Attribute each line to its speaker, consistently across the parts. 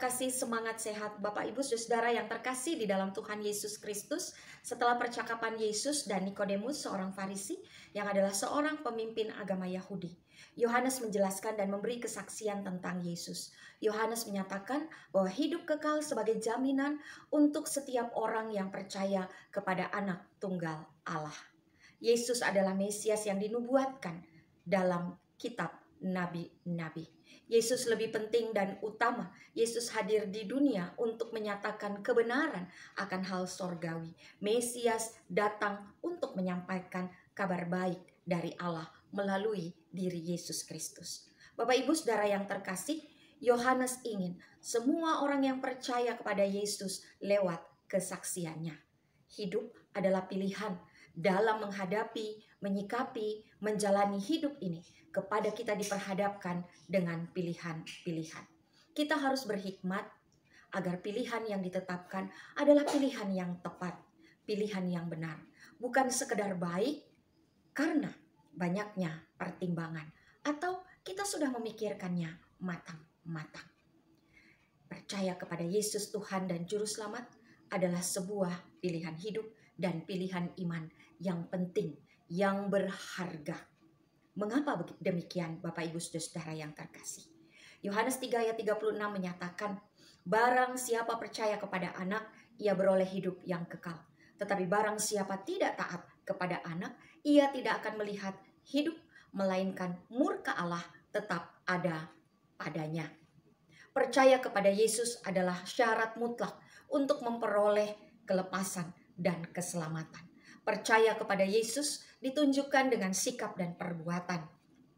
Speaker 1: kasih semangat sehat Bapak Ibu Saudara yang terkasih di dalam Tuhan Yesus Kristus. Setelah percakapan Yesus dan Nikodemus seorang Farisi yang adalah seorang pemimpin agama Yahudi. Yohanes menjelaskan dan memberi kesaksian tentang Yesus. Yohanes menyatakan bahwa hidup kekal sebagai jaminan untuk setiap orang yang percaya kepada anak tunggal Allah. Yesus adalah Mesias yang dinubuatkan dalam kitab nabi-nabi. Yesus lebih penting dan utama. Yesus hadir di dunia untuk menyatakan kebenaran akan hal sorgawi. Mesias datang untuk menyampaikan kabar baik dari Allah melalui diri Yesus Kristus. Bapak Ibu Saudara yang terkasih, Yohanes ingin semua orang yang percaya kepada Yesus lewat kesaksiannya. Hidup adalah pilihan dalam menghadapi, menyikapi, menjalani hidup ini kepada kita diperhadapkan dengan pilihan-pilihan. Kita harus berhikmat agar pilihan yang ditetapkan adalah pilihan yang tepat, pilihan yang benar, bukan sekedar baik karena banyaknya pertimbangan atau kita sudah memikirkannya matang-matang. Percaya kepada Yesus Tuhan dan Juru Selamat adalah sebuah pilihan hidup dan pilihan iman yang penting, yang berharga. Mengapa demikian Bapak Ibu Saudara yang terkasih? Yohanes 3 ayat 36 menyatakan, Barang siapa percaya kepada anak, ia beroleh hidup yang kekal. Tetapi barang siapa tidak taat kepada anak, ia tidak akan melihat hidup, melainkan murka Allah tetap ada padanya. Percaya kepada Yesus adalah syarat mutlak untuk memperoleh kelepasan dan keselamatan. Percaya kepada Yesus ditunjukkan dengan sikap dan perbuatan.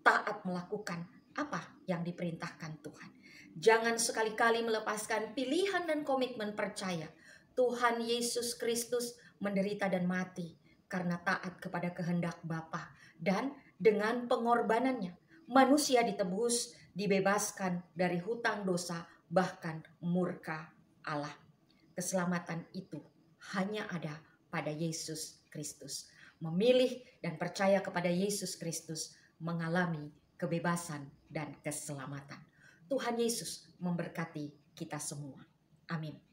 Speaker 1: Taat melakukan apa yang diperintahkan Tuhan. Jangan sekali-kali melepaskan pilihan dan komitmen percaya. Tuhan Yesus Kristus menderita dan mati karena taat kepada kehendak Bapa dan dengan pengorbanannya manusia ditebus, dibebaskan dari hutang dosa bahkan murka Allah. Keselamatan itu hanya ada pada Yesus Kristus. Memilih dan percaya kepada Yesus Kristus mengalami kebebasan dan keselamatan. Tuhan Yesus memberkati kita semua. Amin.